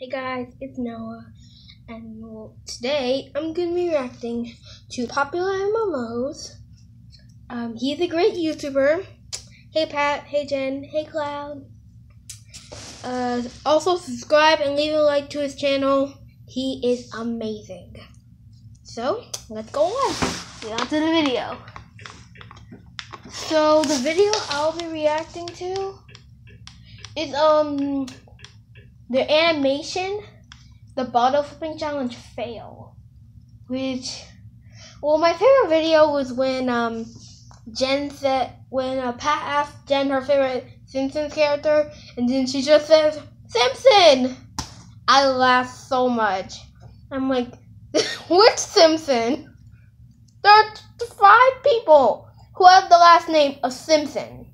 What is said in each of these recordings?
Hey guys, it's Noah, and today I'm gonna be reacting to Popular MMOs. Um, he's a great YouTuber. Hey Pat, hey Jen, hey Cloud. Uh, also subscribe and leave a like to his channel. He is amazing. So let's go on. Get on to the video. So the video I'll be reacting to is um the animation, the bottle flipping challenge fail, which well my favorite video was when um Jen said when uh, Pat asked Jen her favorite Simpsons character, and then she just says Simpson. I laughed so much. I'm like, which Simpson? There are five people who have the last name of Simpson.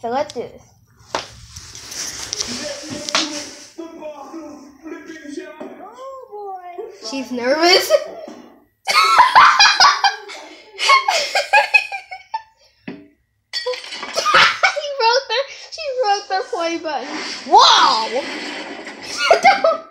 So let's do this. She's nervous. he wrote their, she wrote their play button. Wow! oh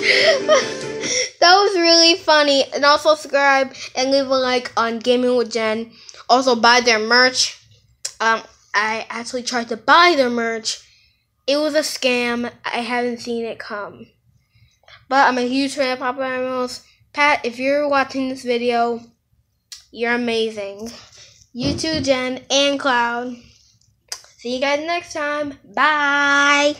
that was really funny. And also subscribe and leave a like on Gaming with Jen. Also buy their merch. Um, I actually tried to buy their merch. It was a scam. I haven't seen it come. But I'm a huge fan of Popular MMOs. Pat, if you're watching this video, you're amazing. You too, Jen and Cloud. See you guys next time. Bye.